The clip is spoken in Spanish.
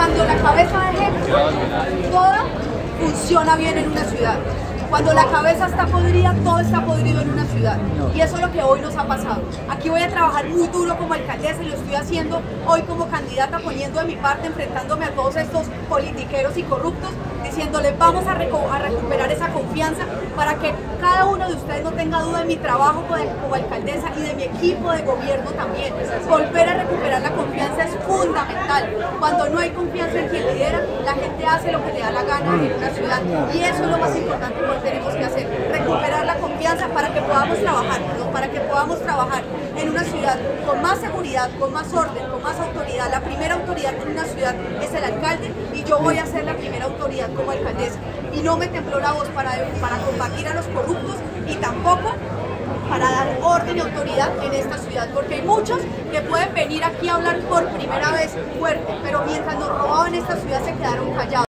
Cuando la cabeza de gente, toda funciona bien en una ciudad. Cuando la cabeza está podrida, todo está podrido en una ciudad. Y eso es lo que hoy nos ha pasado. Aquí voy a trabajar muy duro como alcaldesa y lo estoy haciendo hoy como candidata, poniendo de mi parte, enfrentándome a todos estos politiqueros y corruptos, diciéndoles vamos a, a recuperar esa confianza para que cada uno de ustedes no tenga duda de mi trabajo como alcaldesa y de mi equipo de gobierno también. Volver a recuperar es Cuando no hay confianza en quien lidera, la gente hace lo que le da la gana en una ciudad. Y eso es lo más importante tenemos que hacer, recuperar la confianza para que podamos trabajar, para que podamos trabajar en una ciudad con más seguridad, con más orden, con más autoridad. La primera autoridad en una ciudad es el alcalde y yo voy a ser la primera autoridad como alcaldesa. Y no me tembló la voz para, para combatir a los corruptos y tampoco para dar orden y autoridad en esta ciudad, porque hay muchos que pueden venir aquí a hablar por primera vez fuerte, pero mientras nos robaban esta ciudad se quedaron callados.